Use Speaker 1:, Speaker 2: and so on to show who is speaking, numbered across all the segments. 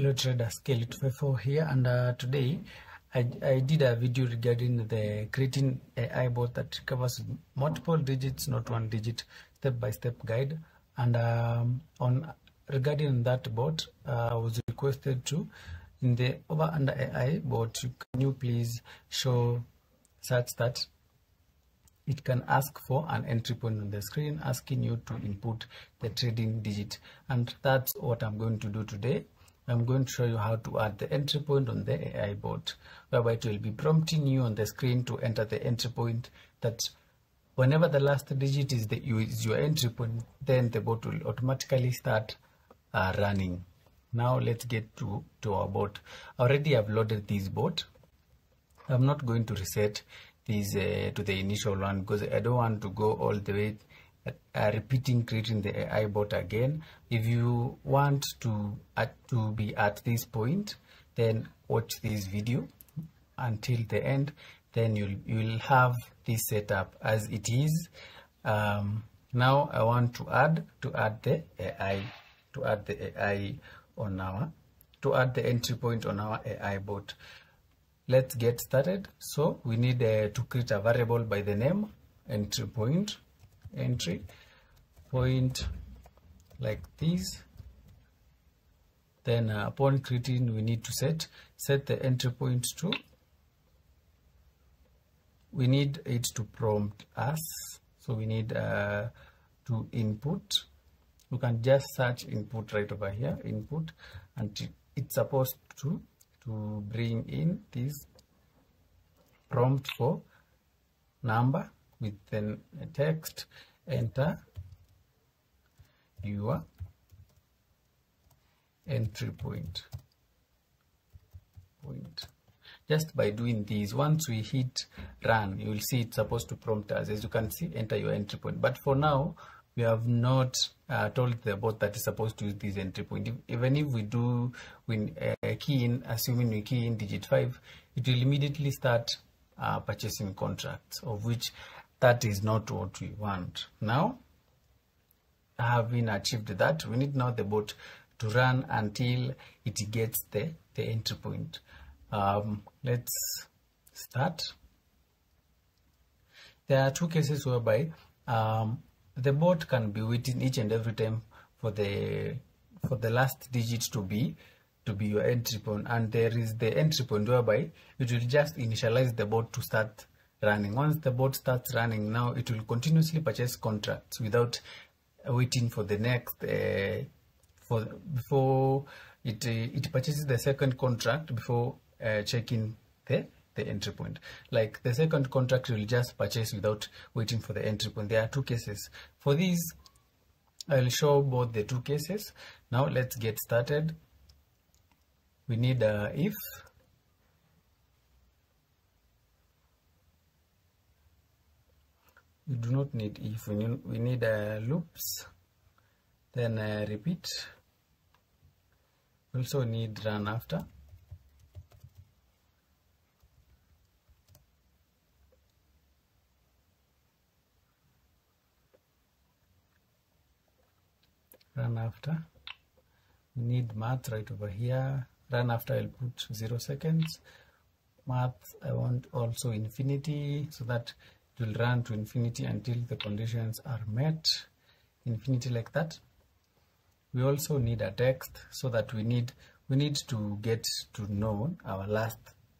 Speaker 1: Hello traders, Kaylie254 here and uh, today I, I did a video regarding the creating AI bot that covers multiple digits, not one digit, step-by-step -step guide. And um, on regarding that bot uh, I was requested to in the over under AI bot can you please show such that it can ask for an entry point on the screen asking you to input the trading digit. And that's what I'm going to do today I'm going to show you how to add the entry point on the AI bot whereby it will be prompting you on the screen to enter the entry point that whenever the last digit is, the, is your entry point then the bot will automatically start uh, running. Now let's get to, to our bot already I've loaded this bot I'm not going to reset this uh, to the initial one because I don't want to go all the way uh, repeating creating the AI bot again. If you want to to be at this point, then watch this video until the end. Then you'll you'll have this setup as it is. Um, now I want to add to add the AI to add the AI on our to add the entry point on our AI bot. Let's get started. So we need uh, to create a variable by the name entry point entry point like this. Then uh, upon creating we need to set set the entry point to. We need it to prompt us. So we need uh, to input. You can just search input right over here input and it's supposed to to bring in this prompt for number with then text enter your entry point point. Just by doing this once we hit run you will see it's supposed to prompt us. As you can see enter your entry point. But for now we have not uh, told the bot that is supposed to use this entry point. If, even if we do when uh, key in assuming we key in digit 5 it will immediately start uh, purchasing contracts of which that is not what we want. Now having achieved that? We need now the bot to run until it gets the the entry point. Um, let's start. There are two cases whereby um, the bot can be waiting each and every time for the for the last digit to be to be your entry point. And there is the entry point whereby it will just initialize the bot to start running. Once the bot starts running now it will continuously purchase contracts without waiting for the next uh, for before it uh, it purchases the second contract before uh, checking the the entry point. Like the second contract will just purchase without waiting for the entry point. There are two cases. For these i'll show both the two cases. Now let's get started. We need a if we do not need if we need, we need uh, loops then uh, repeat. Also need run after. Run after. We need math right over here. Run after I'll put zero seconds. Math I want also infinity so that it will run to infinity until the conditions are met. Infinity like that. We also need a text so that we need we need to get to know our last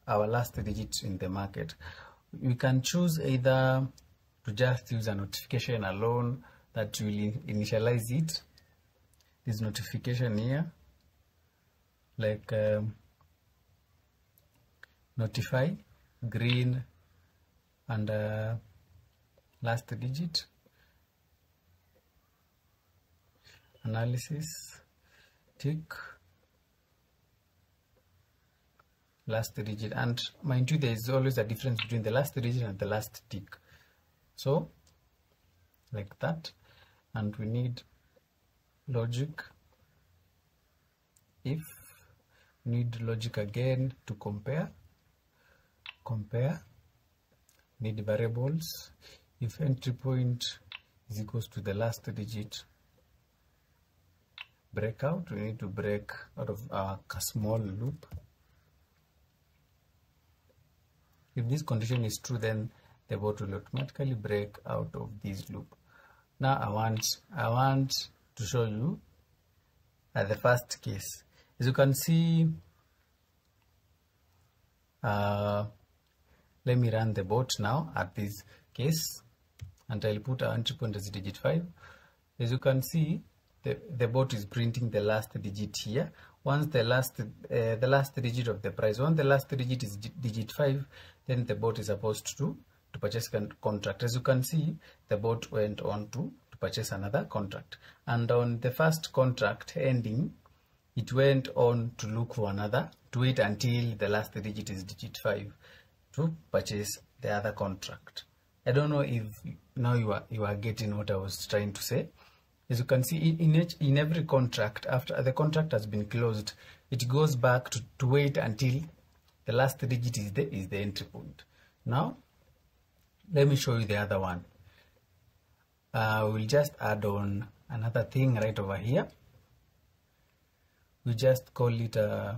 Speaker 1: our last digit in the market. We can choose either to just use a notification alone that will initialize it. This notification here like um, notify green and uh, last digit. Analysis. Tick. Last digit. And mind you there is always a difference between the last digit and the last tick. So like that. And we need logic. If need logic again to compare. Compare need variables. If entry point is equals to the last digit break out we need to break out of a small loop. If this condition is true then the bot will automatically break out of this loop. Now i want i want to show you uh, the first case. As you can see uh, let me run the bot now at this case. And I'll put our entry point as digit 5 as you can see the, the bot is printing the last digit here. Once the last uh, the last digit of the price once the last digit is digit 5 then the bot is supposed to to purchase con contract. As you can see the bot went on to to purchase another contract. And on the first contract ending it went on to look for another to wait until the last digit is digit 5 to purchase the other contract. I don't know if now you are you are getting what i was trying to say. As you can see in each, in every contract after the contract has been closed it goes back to, to wait until the last digit is the is the entry point. Now let me show you the other one. Uh, we'll just add on another thing right over here. We just call it uh,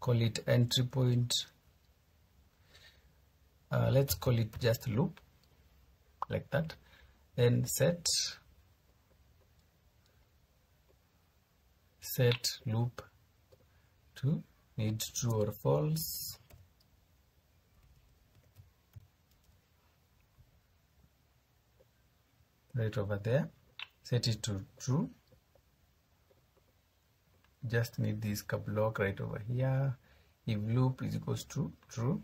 Speaker 1: call it entry point uh, let's call it just loop like that. Then set set loop to need true or false. Right over there. Set it to true. Just need this block right over here. If loop is equals to true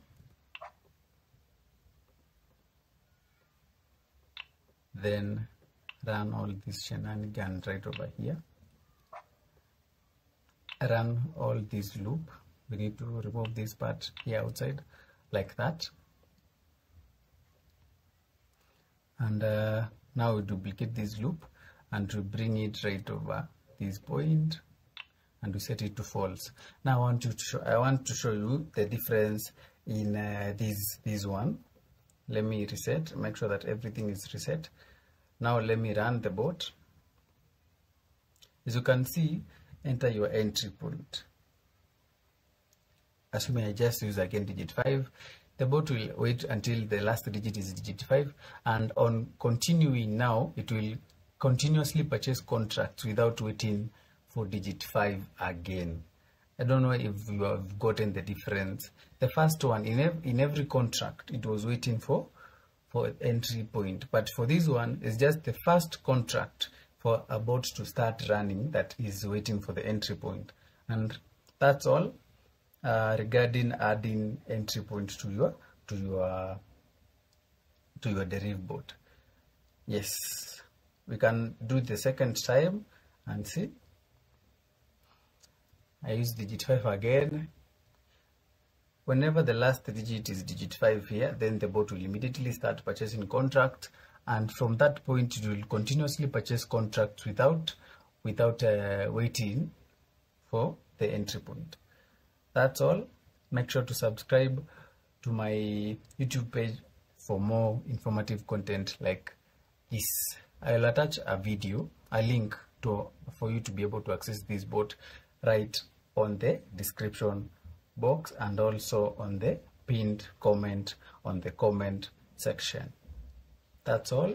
Speaker 1: then run all these shenanigans right over here. Run all this loop. We need to remove this part here outside like that. And uh, now we duplicate this loop and we bring it right over this point and we set it to false. Now i want to show i want to show you the difference in uh, this this one. Let me reset make sure that everything is reset now let me run the bot as you can see enter your entry point. Assuming i just use again digit 5 the bot will wait until the last digit is digit 5 and on continuing now it will continuously purchase contracts without waiting for digit 5 again. I don't know if you have gotten the difference. The first one, in, ev in every contract, it was waiting for for entry point. But for this one, it's just the first contract for a bot to start running that is waiting for the entry point. And that's all uh, regarding adding entry point to your to your to your deriv bot. Yes, we can do the second time and see. I use digit 5 again. Whenever the last digit is digit 5 here, then the bot will immediately start purchasing contracts and from that point it will continuously purchase contracts without without uh, waiting for the entry point. That's all. Make sure to subscribe to my YouTube page for more informative content like this. I'll attach a video, a link to for you to be able to access this bot right on the description box and also on the pinned comment on the comment section. That's all.